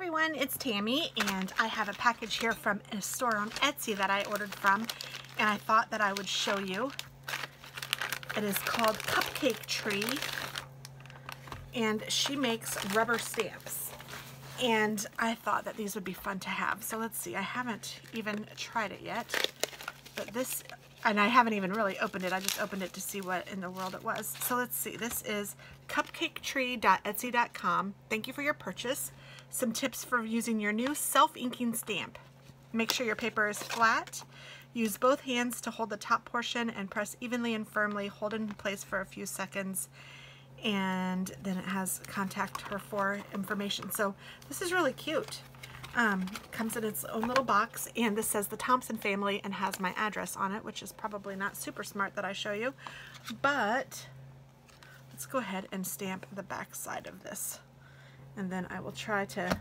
everyone, it's Tammy and I have a package here from a store on Etsy that I ordered from and I thought that I would show you. It is called Cupcake Tree and she makes rubber stamps and I thought that these would be fun to have. So let's see, I haven't even tried it yet, but this, and I haven't even really opened it. I just opened it to see what in the world it was. So let's see, this is cupcaketree.etsy.com. Thank you for your purchase. Some tips for using your new self-inking stamp. Make sure your paper is flat. Use both hands to hold the top portion and press evenly and firmly. Hold it in place for a few seconds. And then it has contact her for information. So this is really cute. Um, comes in its own little box and this says the Thompson family and has my address on it, which is probably not super smart that I show you. But let's go ahead and stamp the back side of this and then I will try to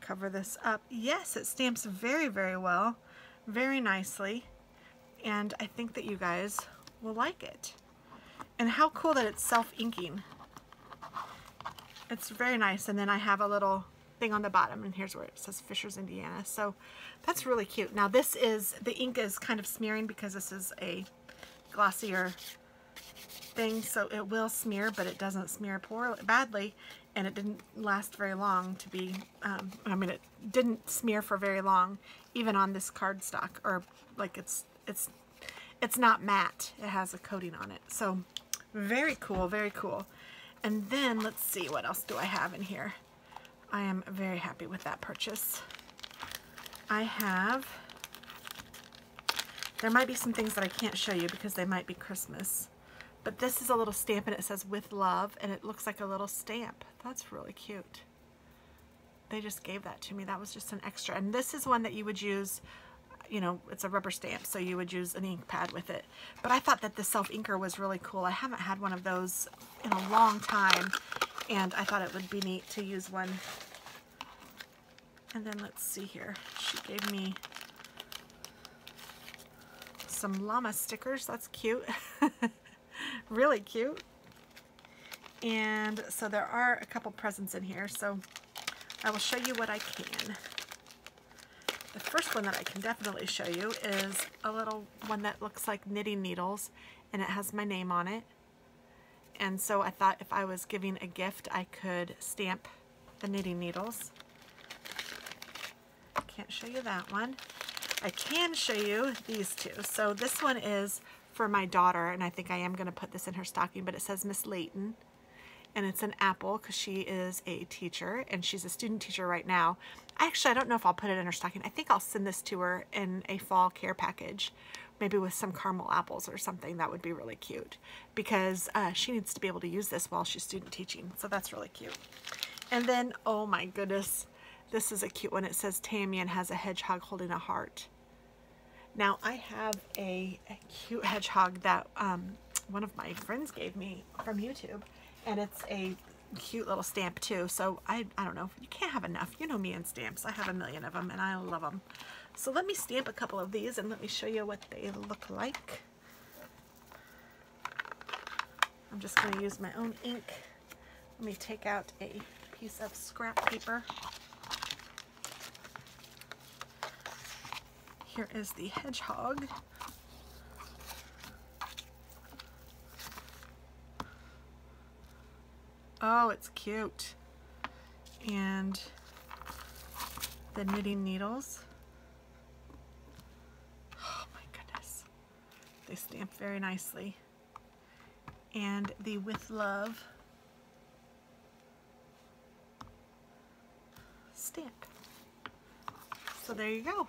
cover this up. Yes, it stamps very, very well, very nicely, and I think that you guys will like it. And how cool that it's self-inking. It's very nice, and then I have a little thing on the bottom, and here's where it says Fishers, Indiana. So that's really cute. Now this is, the ink is kind of smearing because this is a glossier thing, so it will smear, but it doesn't smear poorly badly, and it didn't last very long to be, um, I mean, it didn't smear for very long, even on this cardstock, or like it's, it's, it's not matte. It has a coating on it. So very cool, very cool. And then let's see, what else do I have in here? I am very happy with that purchase. I have, there might be some things that I can't show you because they might be Christmas. But this is a little stamp and it says with love and it looks like a little stamp. That's really cute. They just gave that to me. That was just an extra. And this is one that you would use, you know, it's a rubber stamp, so you would use an ink pad with it. But I thought that the self-inker was really cool. I haven't had one of those in a long time, and I thought it would be neat to use one. And then let's see here. She gave me some llama stickers. That's cute. really cute. And so there are a couple presents in here, so I will show you what I can. The first one that I can definitely show you is a little one that looks like knitting needles, and it has my name on it. And so I thought if I was giving a gift, I could stamp the knitting needles. Can't show you that one. I can show you these two. So this one is for my daughter, and I think I am going to put this in her stocking, but it says Miss Layton. And it's an apple because she is a teacher and she's a student teacher right now. Actually, I don't know if I'll put it in her stocking. I think I'll send this to her in a fall care package, maybe with some caramel apples or something. That would be really cute because uh, she needs to be able to use this while she's student teaching. So that's really cute. And then, oh my goodness, this is a cute one. It says Tammy and has a hedgehog holding a heart. Now I have a, a cute hedgehog that um, one of my friends gave me from YouTube and it's a cute little stamp too. So I, I don't know, you can't have enough. You know me and stamps. I have a million of them and I love them. So let me stamp a couple of these and let me show you what they look like. I'm just going to use my own ink. Let me take out a piece of scrap paper. Here is the hedgehog. Oh, it's cute. And the knitting needles. Oh my goodness. They stamp very nicely. And the With Love stamp. So there you go.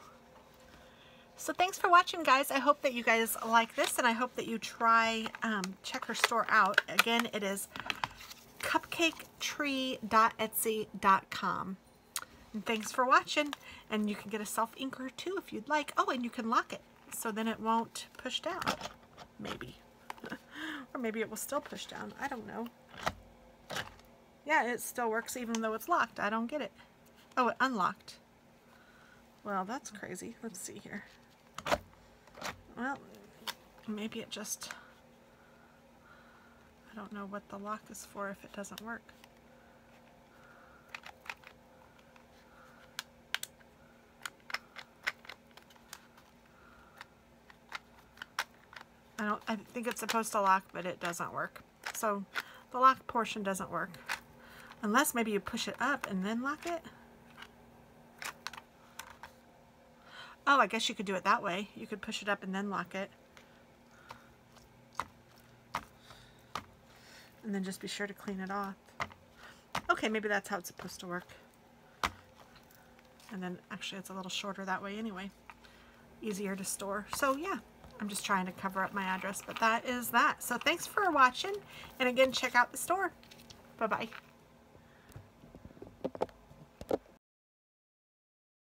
So thanks for watching, guys. I hope that you guys like this, and I hope that you try, um, check her store out. Again, it is cupcaketree.etsy.com. And thanks for watching, and you can get a self-inker too if you'd like. Oh, and you can lock it, so then it won't push down, maybe. or maybe it will still push down. I don't know. Yeah, it still works even though it's locked. I don't get it. Oh, it unlocked. Well, that's crazy. Let's see here. Well, maybe it just, I don't know what the lock is for if it doesn't work. I don't I think it's supposed to lock but it doesn't work. So the lock portion doesn't work. Unless maybe you push it up and then lock it. Oh, I guess you could do it that way. You could push it up and then lock it. And then just be sure to clean it off. Okay, maybe that's how it's supposed to work. And then actually it's a little shorter that way anyway. Easier to store. So yeah, I'm just trying to cover up my address, but that is that. So thanks for watching. And again, check out the store. Bye-bye.